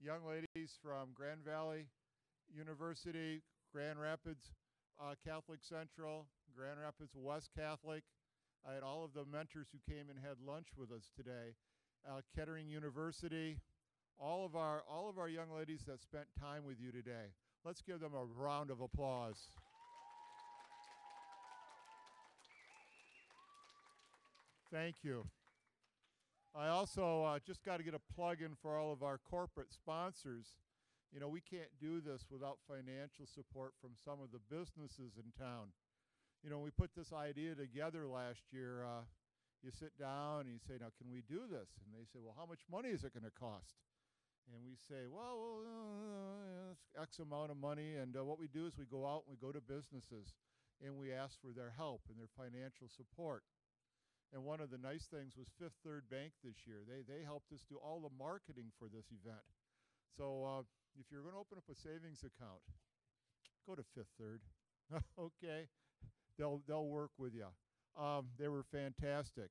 young ladies from Grand Valley University, Grand Rapids uh, Catholic Central, Grand Rapids West Catholic. I had all of the mentors who came and had lunch with us today. Uh, Kettering University, all of our all of our young ladies that spent time with you today. Let's give them a round of applause. Thank you. I also uh, just got to get a plug in for all of our corporate sponsors. You know, we can't do this without financial support from some of the businesses in town. You know, we put this idea together last year. Uh, you sit down and you say, now, can we do this? And they say, well, how much money is it going to cost? And we say, well, well uh, X amount of money. And uh, what we do is we go out and we go to businesses and we ask for their help and their financial support. And one of the nice things was Fifth Third Bank this year. They, they helped us do all the marketing for this event. So uh, if you're going to open up a savings account, go to Fifth Third. okay, they'll they'll work with you. Um, they were fantastic.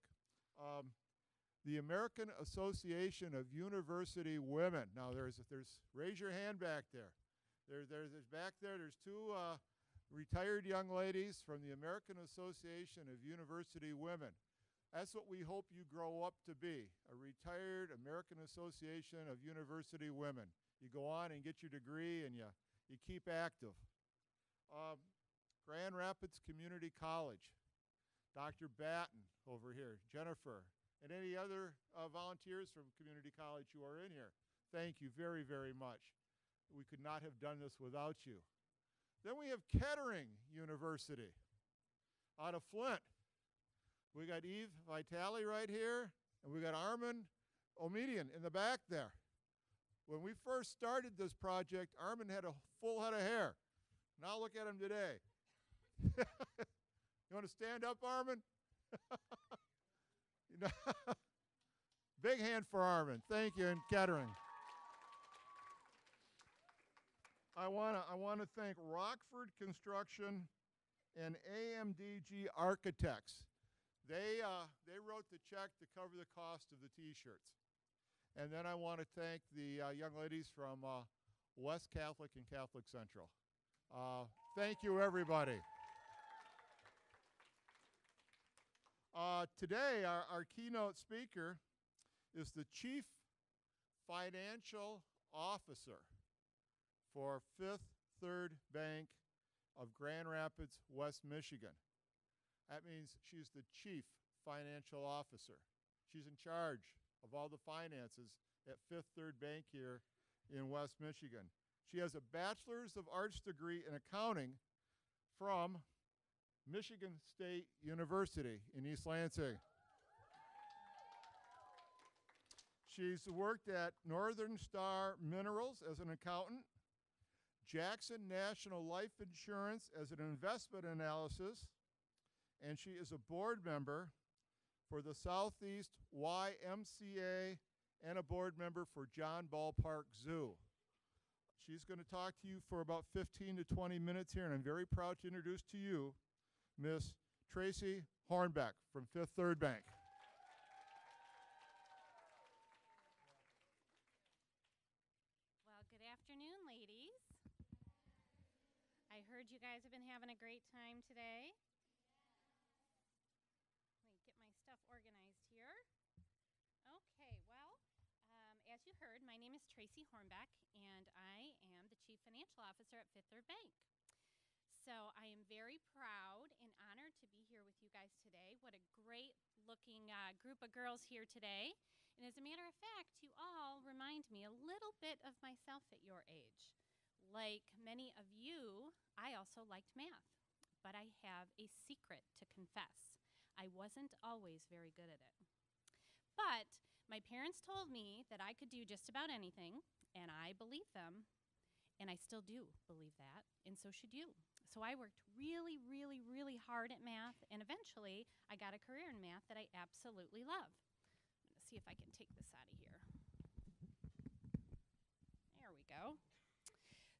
Um, the American Association of University Women. Now there's there's raise your hand back there. There, there there's back there. There's two uh, retired young ladies from the American Association of University Women. That's what we hope you grow up to be a retired American Association of University Women. You go on and get your degree and you, you keep active. Um, Grand Rapids Community College, Dr. Batten over here, Jennifer, and any other uh, volunteers from Community College who are in here. Thank you very, very much. We could not have done this without you. Then we have Kettering University out of Flint. We got Eve Vitale right here, and we got Armin Omedian in the back there. When we first started this project, Armin had a full head of hair. Now look at him today. you want to stand up, Armin? know, big hand for Armin. Thank you, and Kettering. I want to I want to thank Rockford Construction and AMDG Architects. They, uh, they wrote the check to cover the cost of the T-shirts. And then I want to thank the uh, young ladies from uh, West Catholic and Catholic Central. Uh, thank you, everybody. Uh, today, our, our keynote speaker is the Chief Financial Officer for Fifth Third Bank of Grand Rapids, West Michigan. That means she's the chief financial officer. She's in charge of all the finances at Fifth Third Bank here in West Michigan. She has a Bachelor's of Arts degree in accounting from Michigan State University in East Lansing. She's worked at Northern Star Minerals as an accountant, Jackson National Life Insurance as an investment analysis, and she is a board member for the Southeast YMCA and a board member for John Ball Park Zoo. She's going to talk to you for about 15 to 20 minutes here, and I'm very proud to introduce to you Miss Tracey Hornbeck from Fifth Third Bank. Well, good afternoon, ladies. I heard you guys have been having a great time today. heard, my name is Tracey Hornbeck, and I am the Chief Financial Officer at Fifth Third Bank. So I am very proud and honored to be here with you guys today. What a great looking uh, group of girls here today. And as a matter of fact, you all remind me a little bit of myself at your age. Like many of you, I also liked math, but I have a secret to confess. I wasn't always very good at it. But my parents told me that I could do just about anything, and I believe them, and I still do believe that, and so should you. So I worked really, really, really hard at math, and eventually I got a career in math that I absolutely love. I'm to see if I can take this out of here. There we go.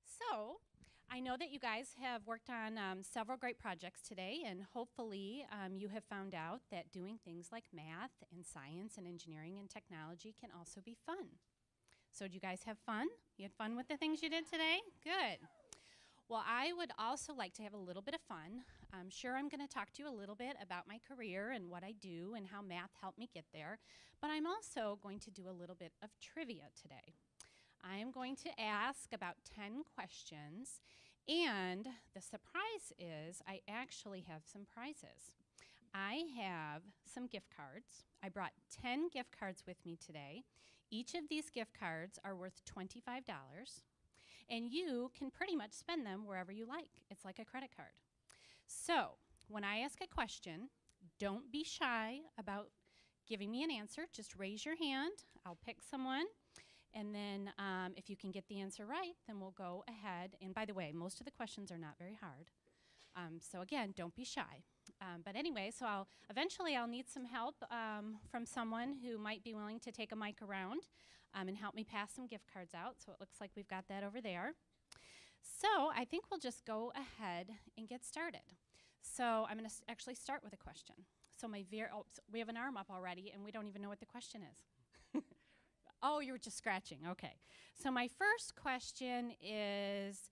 So I know that you guys have worked on um, several great projects today, and hopefully um, you have found out that doing things like math and science and engineering and technology can also be fun. So, did you guys have fun? You had fun with the things you did today? Good. Well, I would also like to have a little bit of fun. I'm sure I'm going to talk to you a little bit about my career and what I do and how math helped me get there, but I'm also going to do a little bit of trivia today. I am going to ask about 10 questions, and the surprise is I actually have some prizes. I have some gift cards. I brought 10 gift cards with me today. Each of these gift cards are worth $25, and you can pretty much spend them wherever you like. It's like a credit card. So, when I ask a question, don't be shy about giving me an answer. Just raise your hand. I'll pick someone. And then, um, if you can get the answer right, then we'll go ahead. And by the way, most of the questions are not very hard. Um, so again, don't be shy. Um, but anyway, so I'll eventually I'll need some help um, from someone who might be willing to take a mic around um, and help me pass some gift cards out. So it looks like we've got that over there. So I think we'll just go ahead and get started. So I'm going to actually start with a question. So my ver- oh, so we have an arm up already, and we don't even know what the question is. Oh, you were just scratching. Okay. So my first question is,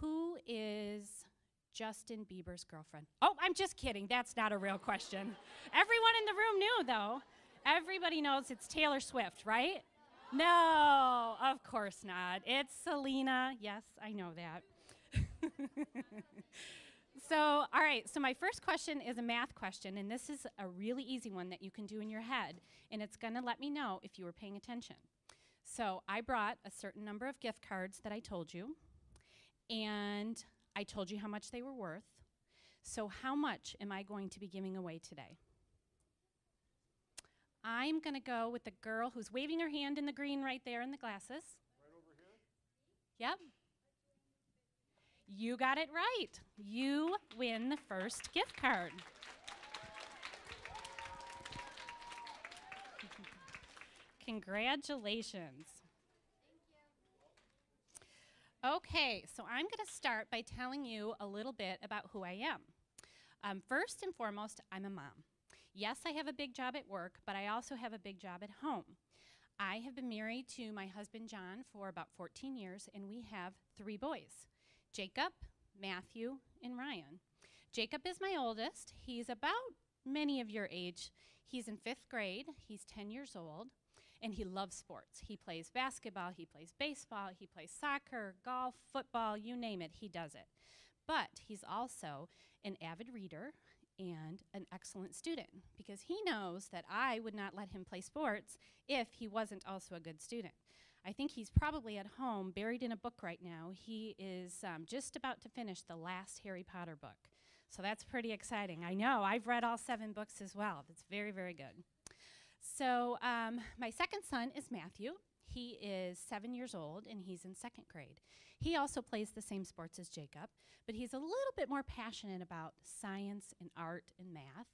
who is Justin Bieber's girlfriend? Oh, I'm just kidding. That's not a real question. Everyone in the room knew, though. Everybody knows it's Taylor Swift, right? No, of course not. It's Selena. Yes, I know that. so, all right, so my first question is a math question, and this is a really easy one that you can do in your head, and it's going to let me know if you were paying attention. So, I brought a certain number of gift cards that I told you, and I told you how much they were worth. So, how much am I going to be giving away today? I'm going to go with the girl who's waving her hand in the green right there in the glasses. Right over here? Yep. You got it right. You win the first gift card. Congratulations. Okay, so I'm going to start by telling you a little bit about who I am. Um, first and foremost, I'm a mom. Yes, I have a big job at work, but I also have a big job at home. I have been married to my husband John for about 14 years, and we have three boys Jacob, Matthew, and Ryan. Jacob is my oldest. He's about many of your age. He's in fifth grade, he's 10 years old, and he loves sports. He plays basketball, he plays baseball, he plays soccer, golf, football, you name it, he does it. But he's also an avid reader and an excellent student because he knows that I would not let him play sports if he wasn't also a good student. I think he's probably at home, buried in a book right now. He is um, just about to finish the last Harry Potter book. So that's pretty exciting. I know, I've read all seven books as well. That's very, very good. So, um, my second son is Matthew. He is seven years old and he's in second grade. He also plays the same sports as Jacob, but he's a little bit more passionate about science and art and math.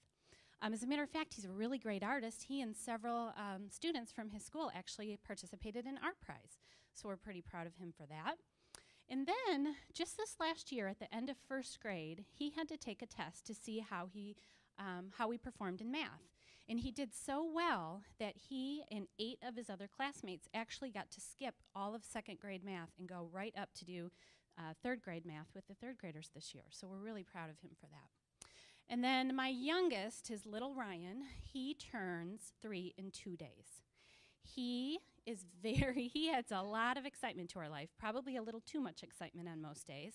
Um, as a matter of fact, he's a really great artist. He and several um, students from his school actually participated in ArtPrize, so we're pretty proud of him for that. And then, just this last year, at the end of first grade, he had to take a test to see how he um, how he performed in math. And he did so well that he and eight of his other classmates actually got to skip all of second grade math and go right up to do uh, third grade math with the third graders this year. So we're really proud of him for that. And then my youngest, his little Ryan, he turns three in two days. He is very, he adds a lot of excitement to our life, probably a little too much excitement on most days.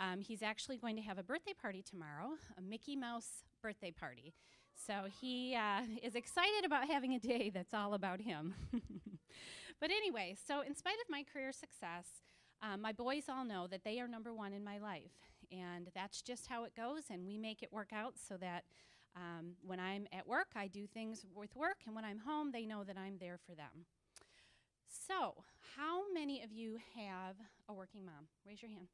Um, he's actually going to have a birthday party tomorrow, a Mickey Mouse birthday party. So he uh, is excited about having a day that's all about him. but anyway, so in spite of my career success, um, my boys all know that they are number one in my life. And that's just how it goes, and we make it work out so that um, when I'm at work, I do things with work, and when I'm home, they know that I'm there for them. So, how many of you have a working mom? Raise your hand.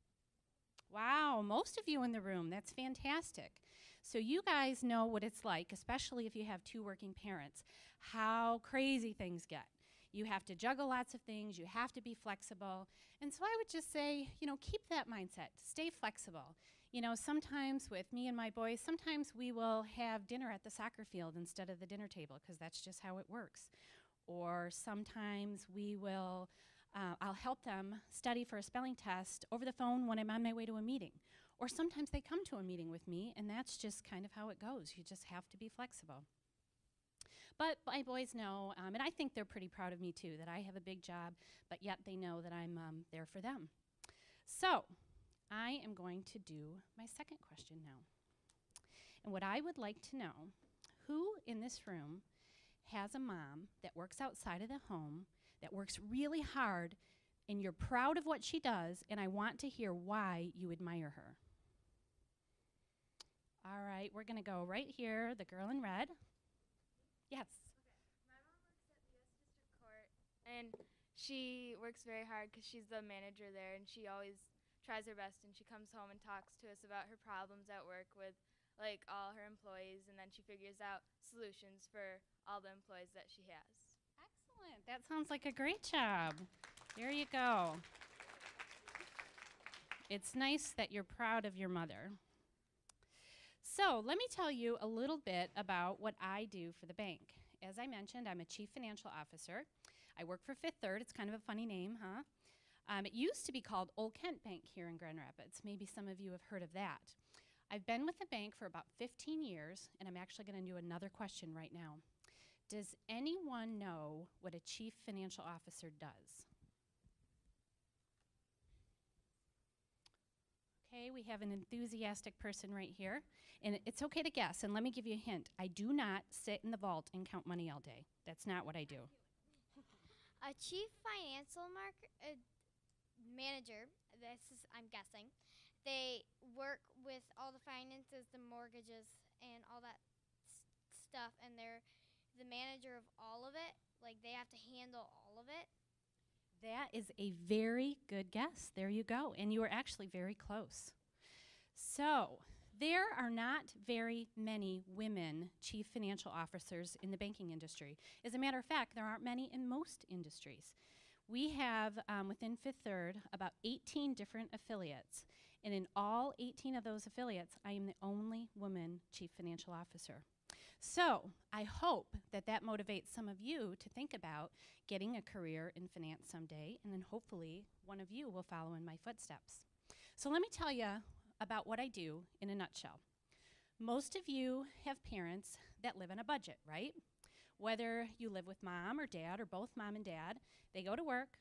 Wow, most of you in the room. That's fantastic. So, you guys know what it's like, especially if you have two working parents, how crazy things get. You have to juggle lots of things, you have to be flexible. And so, I would just say, you know, keep that mindset, stay flexible. You know, sometimes with me and my boys, sometimes we will have dinner at the soccer field instead of the dinner table because that's just how it works. Or sometimes we will Uh, I'll help them study for a spelling test over the phone when I'm on my way to a meeting. Or sometimes they come to a meeting with me, and that's just kind of how it goes. You just have to be flexible. But my boys know, um, and I think they're pretty proud of me too, that I have a big job, but yet they know that I'm um, there for them. So, I am going to do my second question now. And what I would like to know who in this room has a mom that works outside of the home, that works really hard, and you're proud of what she does, and I want to hear why you admire her? All right, we're going to go right here, the girl in red. Yes. My mom works at the U.S. District Court, and she works very hard because she's the manager there, and she always tries her best. And she comes home and talks to us about her problems at work with like all her employees, and then she figures out solutions for all the employees that she has. Excellent. That sounds like a great job. There you go. It's nice that you're proud of your mother. So, let me tell you a little bit about what I do for the bank. As I mentioned, I'm a chief financial officer. I work for Fifth Third. It's kind of a funny name, huh? Um, it used to be called Old Kent Bank here in Grand Rapids. Maybe some of you have heard of that. I've been with the bank for about 15 years, and I'm actually going to do another question right now. Does anyone know what a chief financial officer does? Okay, we have an enthusiastic person right here. And it's okay to guess. And let me give you a hint I do not sit in the vault and count money all day. That's not what I do. A chief financial mark- uh, manager, this is, I'm guessing, they work with all the finances, the mortgages, and all that s- stuff, and they're the manager of all of it. Like, they have to handle all of it. That is a very good guess. There you go. And you are actually very close. So, there are not very many women chief financial officers in the banking industry. As a matter of fact, there aren't many in most industries. We have um, within Fifth Third about 18 different affiliates. And in all 18 of those affiliates, I am the only woman chief financial officer. So, I hope that that motivates some of you to think about getting a career in finance someday, and then hopefully one of you will follow in my footsteps. So, let me tell you about what I do in a nutshell. Most of you have parents that live on a budget, right? Whether you live with mom or dad or both mom and dad, they go to work,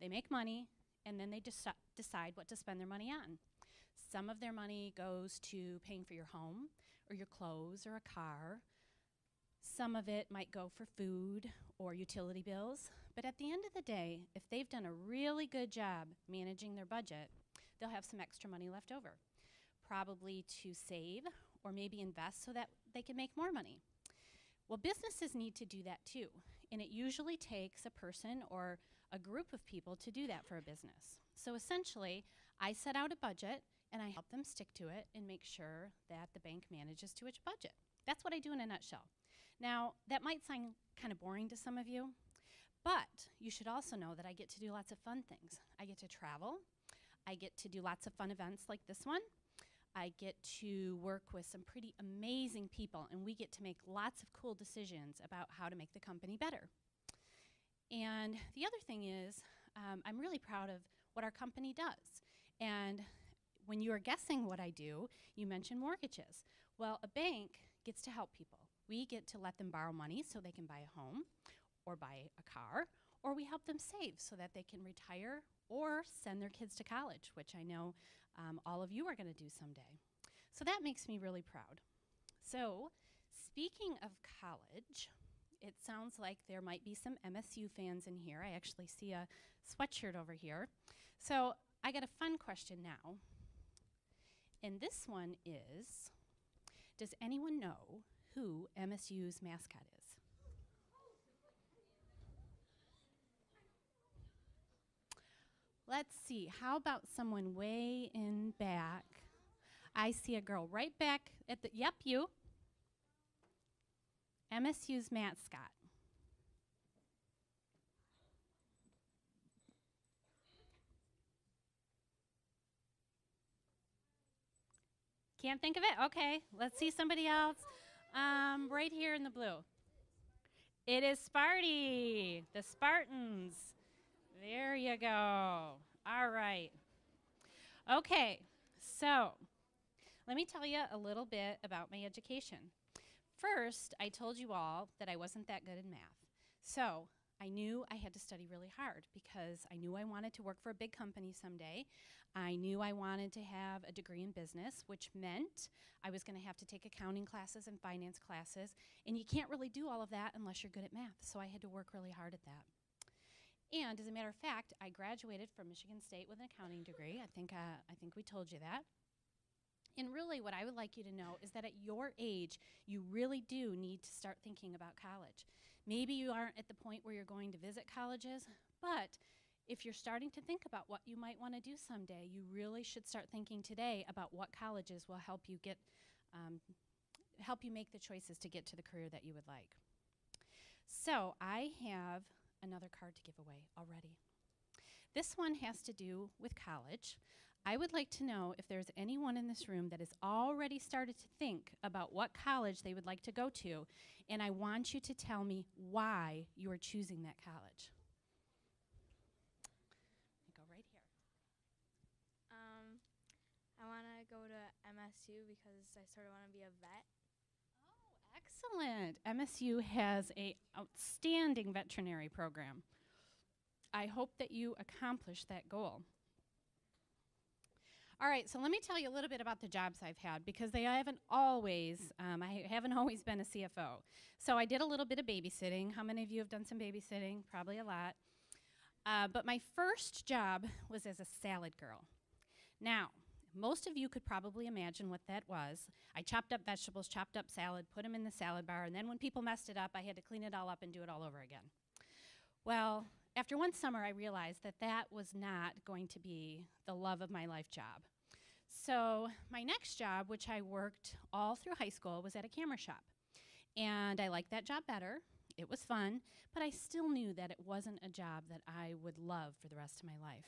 they make money, and then they deci- decide what to spend their money on. Some of their money goes to paying for your home or your clothes or a car. Some of it might go for food or utility bills. But at the end of the day, if they've done a really good job managing their budget, they'll have some extra money left over, probably to save or maybe invest so that they can make more money. Well, businesses need to do that too, and it usually takes a person or a group of people to do that for a business. So essentially, I set out a budget and I help them stick to it and make sure that the bank manages to its budget. That's what I do in a nutshell. Now, that might sound kind of boring to some of you, but you should also know that I get to do lots of fun things. I get to travel, I get to do lots of fun events like this one. I get to work with some pretty amazing people, and we get to make lots of cool decisions about how to make the company better. And the other thing is, um, I'm really proud of what our company does. And when you are guessing what I do, you mention mortgages. Well, a bank gets to help people. We get to let them borrow money so they can buy a home or buy a car, or we help them save so that they can retire or send their kids to college, which I know um, all of you are going to do someday. So that makes me really proud. So, speaking of college, it sounds like there might be some MSU fans in here. I actually see a sweatshirt over here. So, I got a fun question now. And this one is Does anyone know who MSU's mascot is? Let's see. How about someone way in back? I see a girl right back at the. Yep, you. MSU's mascot. Can't think of it? Okay, let's see somebody else. Um, right here in the blue. It is Sparty, the Spartans. There you go. All right. Okay, so let me tell you a little bit about my education. First, I told you all that I wasn't that good in math. So I knew I had to study really hard because I knew I wanted to work for a big company someday. I knew I wanted to have a degree in business, which meant I was going to have to take accounting classes and finance classes. And you can't really do all of that unless you're good at math. So I had to work really hard at that. And as a matter of fact, I graduated from Michigan State with an accounting degree. I think, uh, I think we told you that. And really, what I would like you to know is that at your age, you really do need to start thinking about college. Maybe you aren't at the point where you're going to visit colleges, but if you're starting to think about what you might want to do someday, you really should start thinking today about what colleges will help you get, um, help you make the choices to get to the career that you would like. So I have another card to give away already. This one has to do with college. I would like to know if there's anyone in this room that has already started to think about what college they would like to go to, and I want you to tell me why you are choosing that college. Go right here. Um, I want to go to MSU because I sort of want to be a vet. Oh, excellent. MSU has a outstanding veterinary program. I hope that you accomplish that goal. All right, so let me tell you a little bit about the jobs I've had because they haven't always, um, I haven't always been a CFO. So I did a little bit of babysitting. How many of you have done some babysitting? Probably a lot. Uh, but my first job was as a salad girl. Now, most of you could probably imagine what that was. I chopped up vegetables, chopped up salad, put them in the salad bar, and then when people messed it up, I had to clean it all up and do it all over again. Well, after one summer, I realized that that was not going to be the love of my life job. So, my next job, which I worked all through high school, was at a camera shop. And I liked that job better. It was fun, but I still knew that it wasn't a job that I would love for the rest of my life.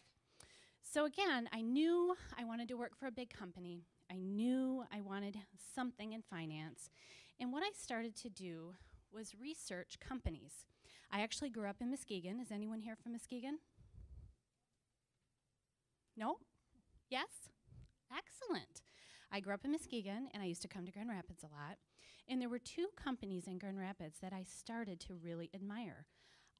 So, again, I knew I wanted to work for a big company. I knew I wanted something in finance. And what I started to do was research companies. I actually grew up in Muskegon. Is anyone here from Muskegon? No? Yes? Excellent. I grew up in Muskegon and I used to come to Grand Rapids a lot. And there were two companies in Grand Rapids that I started to really admire.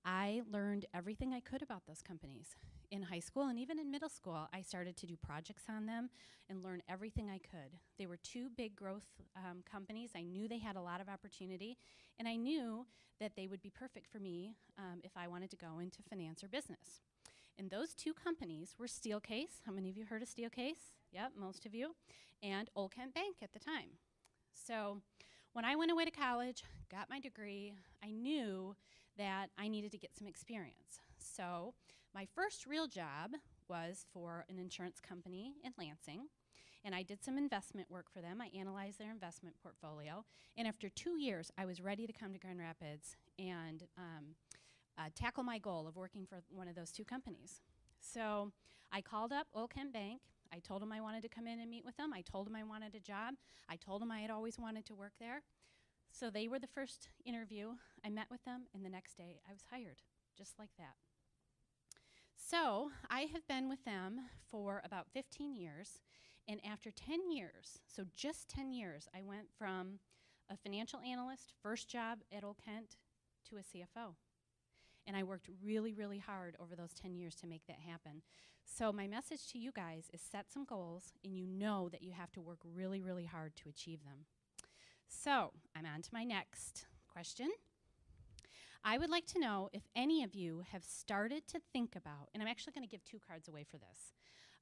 I learned everything I could about those companies. In high school and even in middle school, I started to do projects on them and learn everything I could. They were two big growth um, companies. I knew they had a lot of opportunity, and I knew that they would be perfect for me um, if I wanted to go into finance or business. And those two companies were Steelcase. How many of you heard of Steelcase? Yep, most of you. And Old Kent Bank at the time. So when I went away to college, got my degree, I knew that I needed to get some experience. So my first real job was for an insurance company in Lansing. And I did some investment work for them. I analyzed their investment portfolio. And after two years, I was ready to come to Grand Rapids and um, uh, tackle my goal of working for one of those two companies. So I called up Old Kent Bank. I told them I wanted to come in and meet with them. I told them I wanted a job. I told them I had always wanted to work there. So they were the first interview. I met with them, and the next day I was hired, just like that. So I have been with them for about 15 years. And after 10 years, so just 10 years, I went from a financial analyst, first job at Old Kent, to a CFO. And I worked really, really hard over those 10 years to make that happen. So, my message to you guys is set some goals, and you know that you have to work really, really hard to achieve them. So, I'm on to my next question. I would like to know if any of you have started to think about, and I'm actually going to give two cards away for this.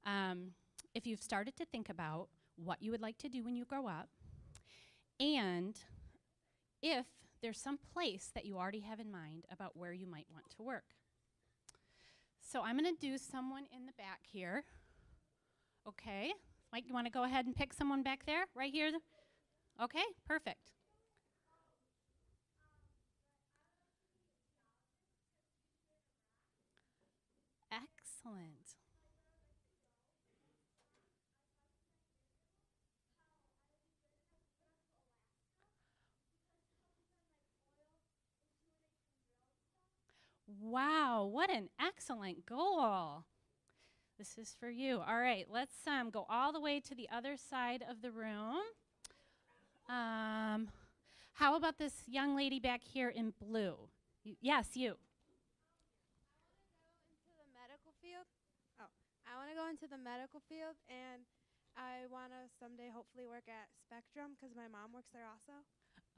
Um, if you've started to think about what you would like to do when you grow up, and if there's some place that you already have in mind about where you might want to work. So I'm going to do someone in the back here. Okay. Mike, you want to go ahead and pick someone back there? Right here? Okay, perfect. Excellent. Wow, what an excellent goal. This is for you. All right, let's um, go all the way to the other side of the room. Um, how about this young lady back here in blue? Y- yes, you. into the medical field. Oh, I want to go into the medical field, and I want to someday hopefully work at Spectrum because my mom works there also.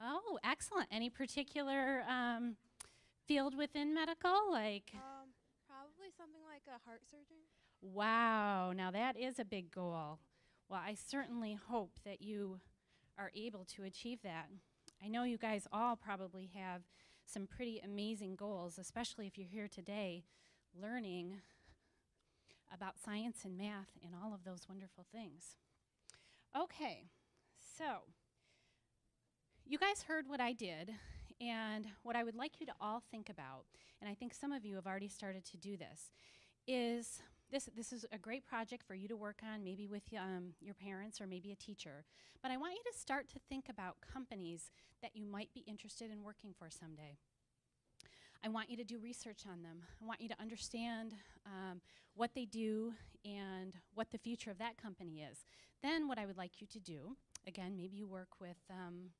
Oh, excellent. Any particular um, field within medical? Like, Um, probably something like a heart surgeon. wow, now that is a big goal. Well, I certainly hope that you are able to achieve that. I know you guys all probably have some pretty amazing goals, especially if you're here today learning about science and math and all of those wonderful things. Okay, so you guys heard what I did, and what I would like you to all think about, and I think some of you have already started to do this, is this, this is a great project for you to work on, maybe with um, your parents or maybe a teacher. But I want you to start to think about companies that you might be interested in working for someday. I want you to do research on them. I want you to understand um, what they do and what the future of that company is. Then, what I would like you to do, again, maybe you work with um,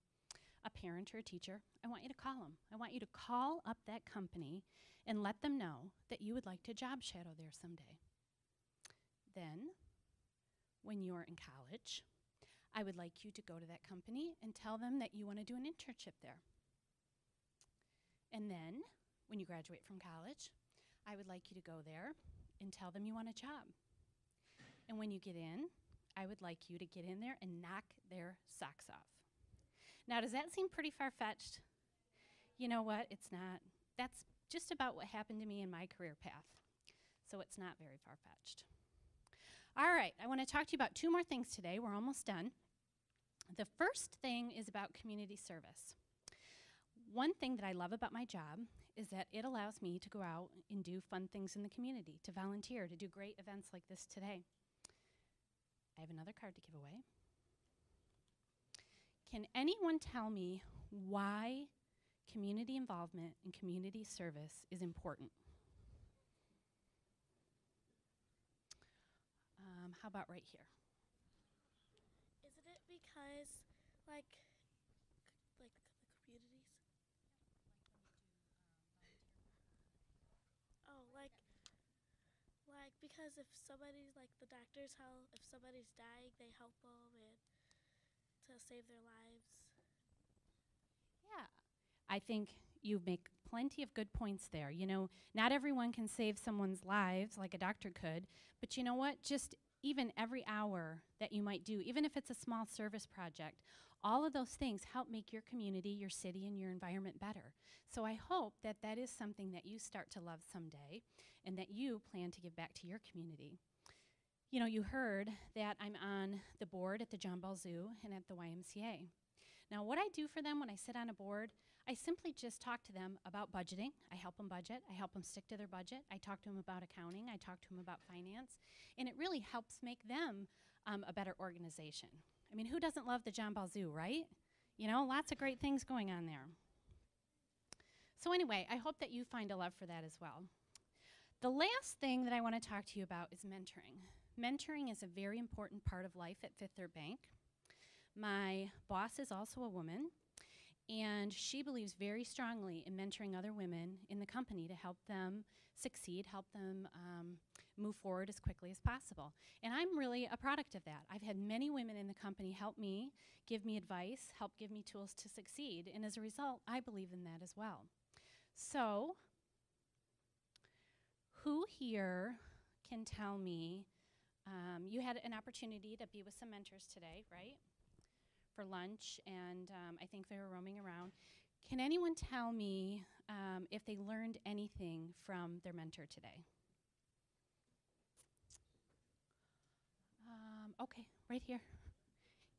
a parent or a teacher, I want you to call them. I want you to call up that company and let them know that you would like to job shadow there someday. Then, when you're in college, I would like you to go to that company and tell them that you want to do an internship there. And then, when you graduate from college, I would like you to go there and tell them you want a job. And when you get in, I would like you to get in there and knock their socks off. Now, does that seem pretty far fetched? You know what? It's not. That's just about what happened to me in my career path. So it's not very far fetched. All right, I want to talk to you about two more things today. We're almost done. The first thing is about community service. One thing that I love about my job is that it allows me to go out and do fun things in the community, to volunteer, to do great events like this today. I have another card to give away. Can anyone tell me why community involvement and community service is important? Um, how about right here? Isn't it because, like, c- like the communities? Oh, like, like because if somebody's like the doctors help, if somebody's dying, they help them and to save their lives. Yeah. I think you make plenty of good points there. You know, not everyone can save someone's lives like a doctor could, but you know what? Just even every hour that you might do, even if it's a small service project, all of those things help make your community, your city, and your environment better. So I hope that that is something that you start to love someday and that you plan to give back to your community. You know, you heard that I'm on the board at the John Ball Zoo and at the YMCA. Now, what I do for them when I sit on a board, I simply just talk to them about budgeting. I help them budget. I help them stick to their budget. I talk to them about accounting. I talk to them about finance. And it really helps make them um, a better organization. I mean, who doesn't love the John Ball Zoo, right? You know, lots of great things going on there. So, anyway, I hope that you find a love for that as well. The last thing that I want to talk to you about is mentoring. Mentoring is a very important part of life at Fifth Third Bank. My boss is also a woman, and she believes very strongly in mentoring other women in the company to help them succeed, help them um, move forward as quickly as possible. And I'm really a product of that. I've had many women in the company help me, give me advice, help give me tools to succeed, and as a result, I believe in that as well. So, who here can tell me? Um, you had an opportunity to be with some mentors today, right? For lunch, and um, I think they were roaming around. Can anyone tell me um, if they learned anything from their mentor today? Okay, right here.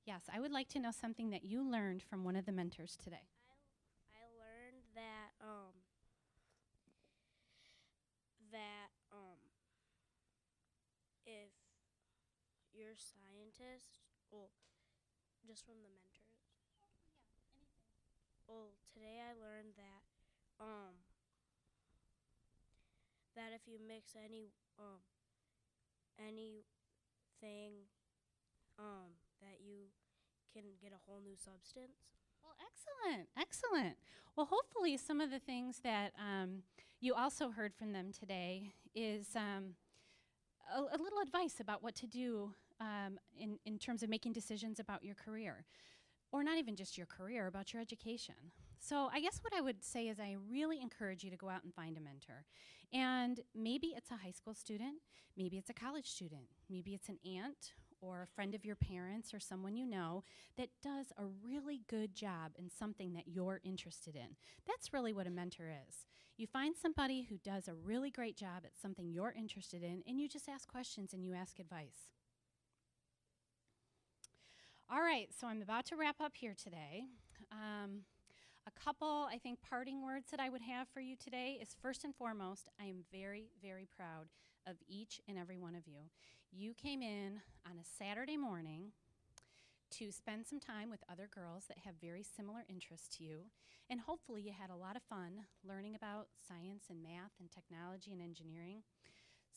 Yes, I would like to know something that you learned from one of the mentors today. I learned that um that um if you're a scientist, well, just from the mentors. Well, today I learned that um that if you mix any um anything um that you can get a whole new substance. Well, excellent, excellent. Well, hopefully, some of the things that um, you also heard from them today is um, a, a little advice about what to do um, in, in terms of making decisions about your career, or not even just your career, about your education. So, I guess what I would say is I really encourage you to go out and find a mentor. And maybe it's a high school student, maybe it's a college student, maybe it's an aunt or a friend of your parents or someone you know that does a really good job in something that you're interested in. That's really what a mentor is. You find somebody who does a really great job at something you're interested in, and you just ask questions and you ask advice. All right, so I'm about to wrap up here today. Um, a couple, I think, parting words that I would have for you today is first and foremost, I am very, very proud of each and every one of you. You came in on a Saturday morning to spend some time with other girls that have very similar interests to you, and hopefully, you had a lot of fun learning about science and math and technology and engineering.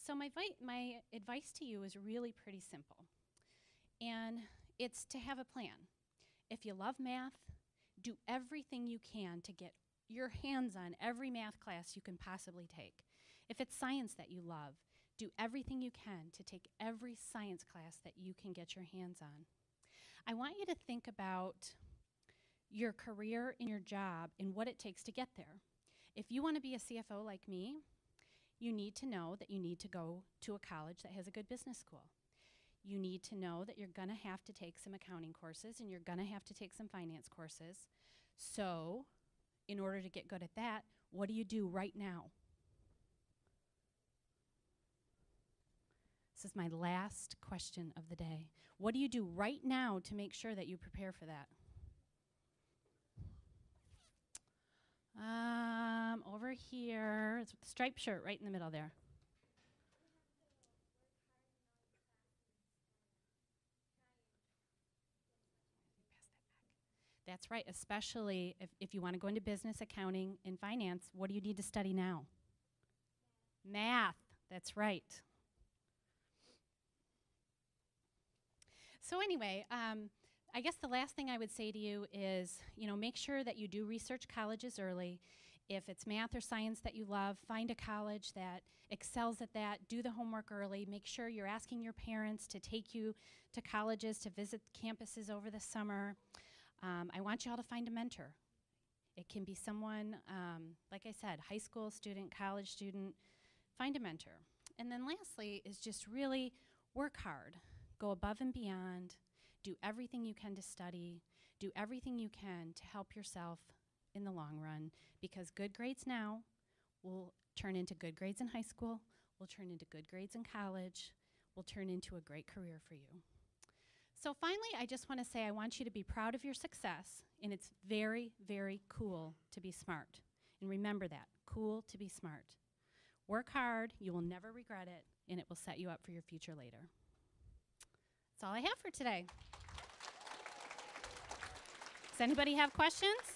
So, my, my advice to you is really pretty simple, and it's to have a plan. If you love math, do everything you can to get your hands on every math class you can possibly take. If it's science that you love, do everything you can to take every science class that you can get your hands on. I want you to think about your career and your job and what it takes to get there. If you want to be a CFO like me, you need to know that you need to go to a college that has a good business school. You need to know that you're going to have to take some accounting courses and you're going to have to take some finance courses. So, in order to get good at that, what do you do right now? This is my last question of the day. What do you do right now to make sure that you prepare for that? Um, over here, it's the striped shirt right in the middle there. That's right, especially if, if you want to go into business, accounting, and finance, what do you need to study now? Math, that's right. So, anyway, um, I guess the last thing I would say to you is you know, make sure that you do research colleges early. If it's math or science that you love, find a college that excels at that. Do the homework early. Make sure you're asking your parents to take you to colleges to visit campuses over the summer. Um, I want you all to find a mentor. It can be someone, um, like I said, high school student, college student. Find a mentor. And then lastly, is just really work hard, go above and beyond, do everything you can to study, do everything you can to help yourself in the long run because good grades now will turn into good grades in high school, will turn into good grades in college, will turn into a great career for you. So, finally, I just want to say I want you to be proud of your success, and it's very, very cool to be smart. And remember that cool to be smart. Work hard, you will never regret it, and it will set you up for your future later. All I have for today. Does anybody have questions?